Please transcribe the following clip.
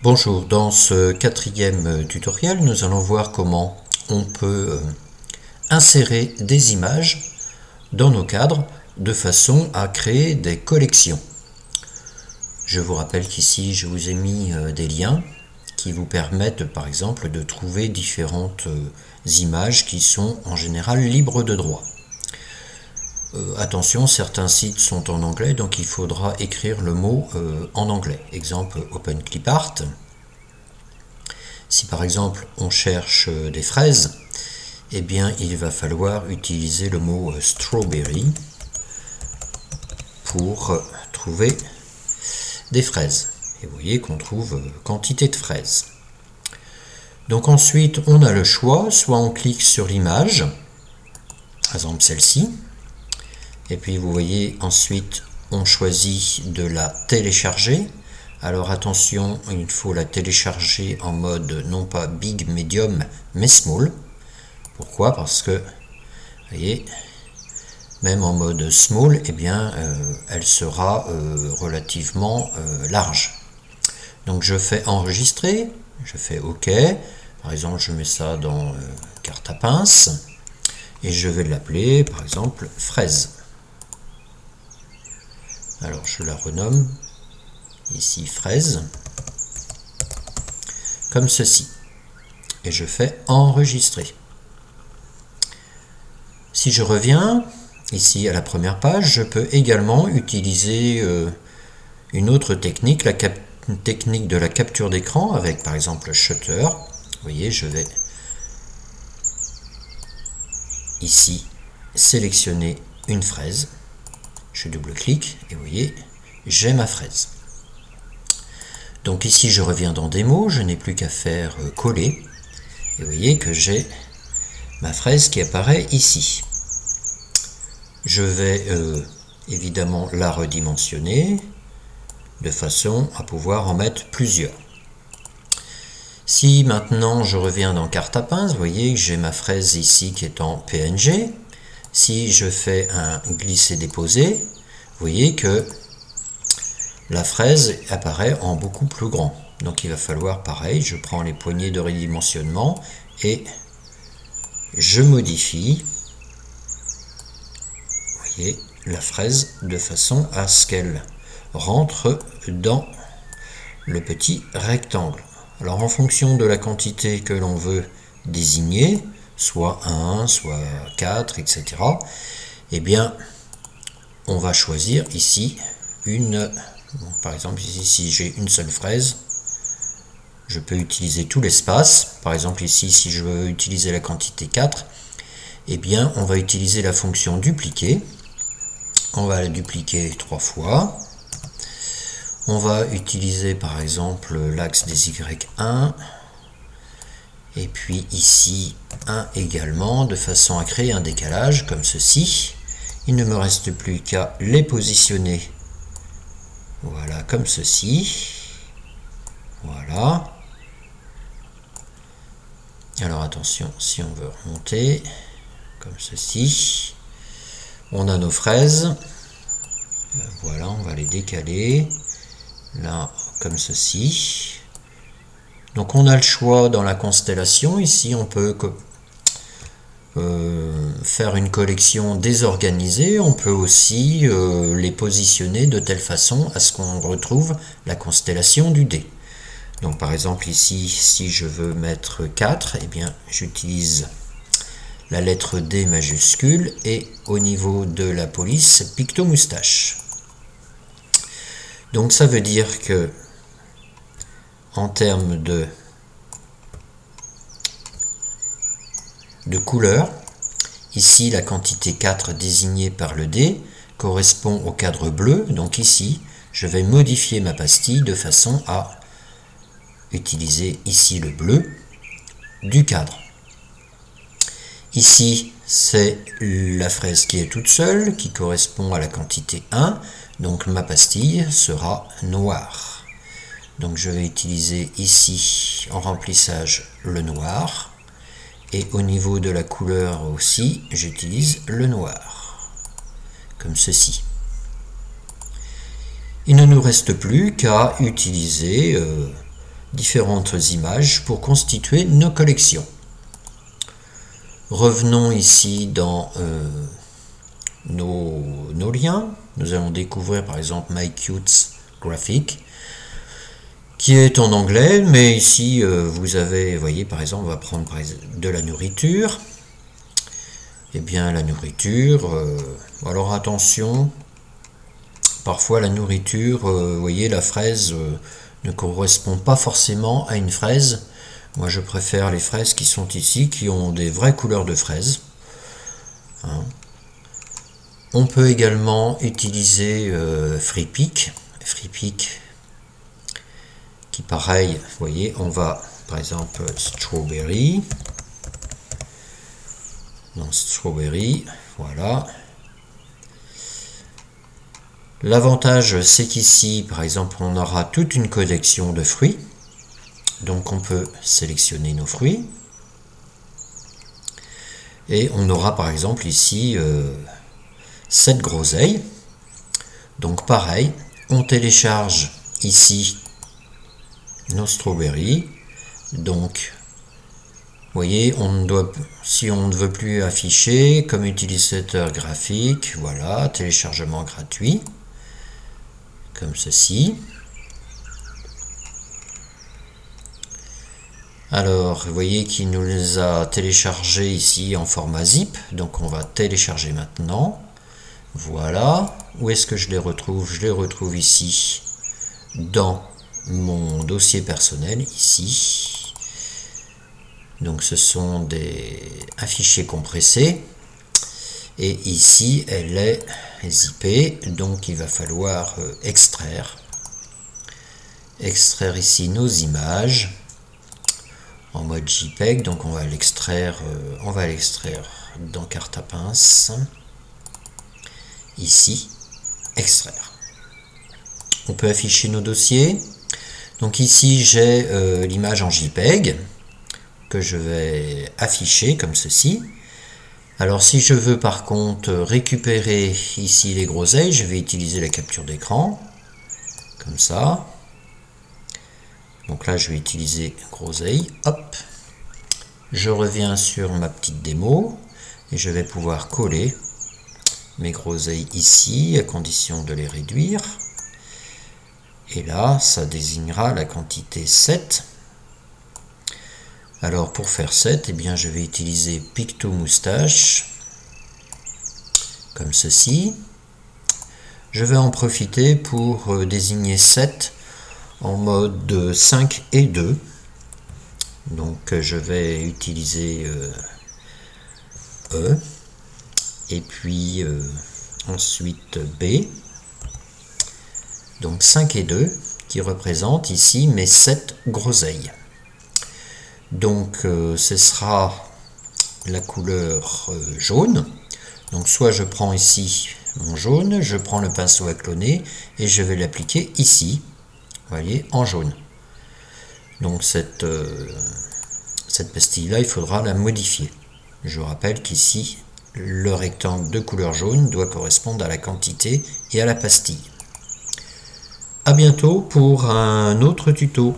Bonjour, dans ce quatrième tutoriel, nous allons voir comment on peut euh, insérer des images dans nos cadres de façon à créer des collections. Je vous rappelle qu'ici, je vous ai mis euh, des liens qui vous permettent par exemple de trouver différentes euh, images qui sont en général libres de droit. Euh, attention, certains sites sont en anglais, donc il faudra écrire le mot euh, en anglais. Exemple, OpenClipArt. Si par exemple on cherche euh, des fraises, eh bien il va falloir utiliser le mot strawberry pour trouver des fraises. Et vous voyez qu'on trouve quantité de fraises. Donc ensuite, on a le choix, soit on clique sur l'image, par exemple celle-ci, et puis vous voyez ensuite on choisit de la télécharger. Alors attention, il faut la télécharger en mode non pas big, medium, mais small. Pourquoi? Parce que, vous voyez, même en mode small, et eh bien, euh, elle sera euh, relativement euh, large. Donc je fais enregistrer, je fais OK. Par exemple, je mets ça dans carte à pince et je vais l'appeler, par exemple, fraise. Alors je la renomme ici fraise comme ceci et je fais enregistrer. Si je reviens ici à la première page, je peux également utiliser euh, une autre technique, la technique de la capture d'écran avec par exemple Shutter. Vous voyez, je vais ici sélectionner une fraise je double-clique et vous voyez, j'ai ma fraise. Donc ici, je reviens dans démo, je n'ai plus qu'à faire euh, coller. Et vous voyez que j'ai ma fraise qui apparaît ici. Je vais euh, évidemment la redimensionner de façon à pouvoir en mettre plusieurs. Si maintenant je reviens dans carte à pince, vous voyez que j'ai ma fraise ici qui est en PNG. Si je fais un glisser-déposer, vous voyez que la fraise apparaît en beaucoup plus grand. Donc il va falloir pareil, je prends les poignées de redimensionnement et je modifie la fraise de façon à ce qu'elle rentre dans le petit rectangle. Alors en fonction de la quantité que l'on veut désigner, soit 1, soit 4, etc. Eh bien, on va choisir ici une, par exemple ici si j'ai une seule fraise, je peux utiliser tout l'espace. Par exemple ici si je veux utiliser la quantité 4, eh bien on va utiliser la fonction dupliquer. On va la dupliquer trois fois. On va utiliser par exemple l'axe des Y1, et puis ici un également de façon à créer un décalage comme ceci. Il ne me reste plus qu'à les positionner. Voilà comme ceci. Voilà. Alors attention si on veut remonter comme ceci. On a nos fraises. Voilà on va les décaler. Là comme ceci donc on a le choix dans la constellation. Ici, on peut euh, faire une collection désorganisée. On peut aussi euh, les positionner de telle façon à ce qu'on retrouve la constellation du dé. Donc par exemple ici, si je veux mettre 4, eh bien j'utilise la lettre D majuscule et au niveau de la police, picto moustache. Donc ça veut dire que en termes de, de couleur. Ici, la quantité 4 désignée par le dé correspond au cadre bleu. Donc ici, je vais modifier ma pastille de façon à utiliser ici le bleu du cadre. Ici, c'est la fraise qui est toute seule, qui correspond à la quantité 1. Donc ma pastille sera noire. Donc je vais utiliser ici en remplissage le noir. Et au niveau de la couleur aussi, j'utilise le noir. Comme ceci. Il ne nous reste plus qu'à utiliser euh, différentes images pour constituer nos collections. Revenons ici dans euh, nos, liens. Nous allons découvrir par exemple MyCutes Graphic qui est en anglais, mais ici euh, vous avez, voyez par exemple, on va prendre de la nourriture. Et eh bien la nourriture, euh, alors attention, parfois la nourriture, vous voyez la fraise ne correspond pas forcément à une fraise. Moi je préfère les fraises qui sont ici, qui ont des vraies couleurs de fraises. Hein. On peut également utiliser euh, FreePic. FreePic pareil, voyez, on va par exemple Strawberry. Dans Strawberry, voilà. L'avantage, c'est qu'ici, par exemple, on aura toute une collection de fruits. Donc on peut sélectionner nos fruits. Et on aura par exemple ici euh, 7 groseilles. Donc pareil, on télécharge ici nos strawberries. Donc, vous voyez, on doit, si on ne veut plus afficher comme utilisateur graphique, voilà, téléchargement gratuit comme ceci. Alors, vous voyez qu'il nous a téléchargés ici en format zip. Donc, on va télécharger maintenant. Voilà. Où est-ce que je les retrouve? Je les retrouve ici dans mon dossier personnel, ici. Donc, ce sont des fichiers compressés. Et ici elle est zippée donc il va falloir euh, extraire. Extraire ici nos images en mode JPEG. Donc on va l'extraire euh, on va l'extraire dans carte à pince. Ici extraire. On peut afficher nos dossiers donc ici j'ai euh, l'image en JPEG que je vais afficher comme ceci alors si je veux par contre récupérer ici les groseilles, je vais utiliser la capture d'écran, comme ça. Donc là je vais utiliser groseille, hop. Je reviens sur ma petite démo et je vais pouvoir coller mes groseilles ici à condition de les réduire. Et là, ça désignera la quantité 7 alors pour faire 7, eh bien, je vais utiliser Picto Moustache, comme ceci. Je vais en profiter pour euh, désigner 7 en mode 5 et 2. Donc euh, je vais utiliser euh, E et puis ensuite B. Donc 5 et 2 qui représentent ici mes 7 groseilles. Donc euh, ce sera la couleur euh, jaune. Donc soit je prends ici mon jaune, je prends le pinceau à cloner et je vais l'appliquer ici, vous voyez, en jaune. Donc cette, euh, cette pastille-là, il faudra la modifier. Je rappelle qu'ici, le rectangle de couleur jaune doit correspondre à la quantité et à la pastille. A bientôt pour un autre tuto.